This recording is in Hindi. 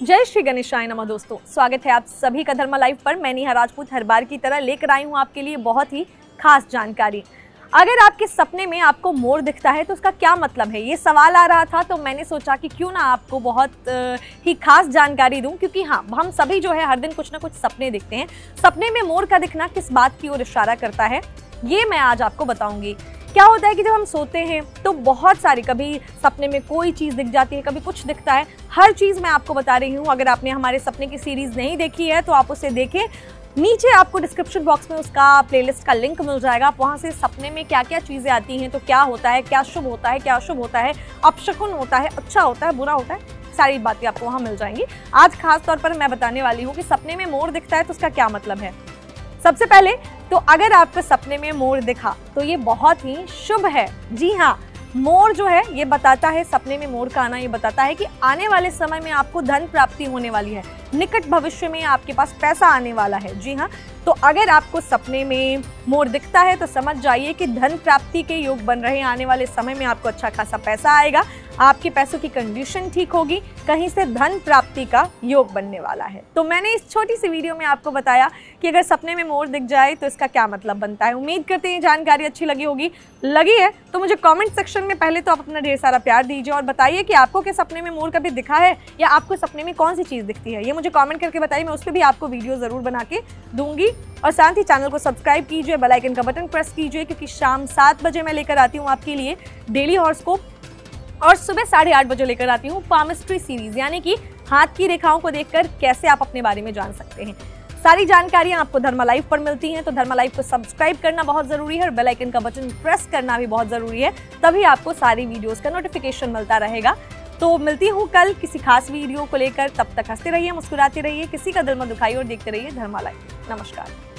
जय श्री गणेशाय नमः दोस्तों। स्वागत है आप सभी का धर्मा लाइव पर। मैं निहा राजपूत हर बार की तरह लेकर आई हूँ आपके लिए बहुत ही खास जानकारी। अगर आपके सपने में आपको मोर दिखता है तो उसका क्या मतलब है? ये सवाल आ रहा था तो मैंने सोचा कि क्यों ना आपको बहुत ही खास जानकारी दूँ, क्योंकि हाँ हम सभी जो है हर दिन कुछ ना कुछ सपने दिखते हैं। सपने में मोर का दिखना किस बात की ओर इशारा करता है, ये मैं आज आपको बताऊँगी। क्या होता है कि जब हम सोते हैं तो बहुत सारी कभी सपने में कोई चीज़ दिख जाती है, कभी कुछ दिखता है। हर चीज़ मैं आपको बता रही हूँ, अगर आपने हमारे सपने की सीरीज़ नहीं देखी है तो आप उसे देखें। नीचे आपको डिस्क्रिप्शन बॉक्स में उसका प्लेलिस्ट का लिंक मिल जाएगा। आप वहाँ से सपने में क्या क्या चीज़ें आती हैं तो क्या होता है, क्या शुभ होता है, क्या अशुभ होता है, अपशकुन होता है अच्छा होता है, बुरा होता है, सारी बातें आपको वहाँ मिल जाएँगी। आज खास तौर पर मैं बताने वाली हूँ कि सपने में मोर दिखता है तो उसका क्या मतलब है? सबसे पहले तो अगर आपको सपने में मोर दिखा तो ये बहुत ही शुभ है। जी हाँ मोर जो है, ये बताता है सपने में मोर का आना, ये बताता है कि आने वाले समय में आपको धन प्राप्ति होने वाली है। निकट भविष्य में आपके पास पैसा आने वाला है। जी हाँ तो अगर आपको सपने में मोर दिखता है तो समझ जाइए कि धन प्राप्ति के योग बन रहे आने वाले समय में आपको अच्छा खासा पैसा आएगा। आपके पैसों की कंडीशन ठीक होगी, कहीं से धन प्राप्ति का योग बनने वाला है। तो मैंने इस छोटी सी वीडियो में आपको बताया कि अगर सपने में मोर दिख जाए तो इसका क्या मतलब बनता है। उम्मीद करते हैं जानकारी अच्छी लगी होगी। लगी है? तो मुझे कॉमेंट सेक्शन में पहले तो आप अपना ढेर सारा प्यार दीजिए और बताइए कि आपको के सपने में मोर कभी दिखा है या आपको सपने में कौन सी चीज़ दिखती है। ये मुझे कॉमेंट करके बताइए, मैं उस पर भी आपको वीडियो ज़रूर बना के दूँगी। और साथ ही चैनल को सब्सक्राइब कीजिए बेल आइकन का बटन प्रेस कीजिए, क्योंकि शाम सात बजे मैं लेकर आती हूँ आपके लिए डेली हॉर्सकोप और सुबह साढ़े आठ बजे लेकर आती हूँ पामिस्ट्री सीरीज़ यानी कि हाथ की रेखाओं को देखकर कैसे आप अपने बारे में जान सकते हैं। सारी जानकारियाँ आपको धर्मा लाइव पर मिलती हैं तो धर्मा लाइव को सब्सक्राइब करना बहुत ज़रूरी है और बेल आइकन का बटन प्रेस करना भी बहुत ज़रूरी है, तभी आपको सारी वीडियोस का नोटिफिकेशन मिलता रहेगा। तो मिलती हूँ कल किसी खास वीडियो को लेकर, तब तक हँसते रहिए, मुस्कुराते रहिए, किसी का दिल में दुखाई और देखते रहिए धर्मा लाइव। नमस्कार।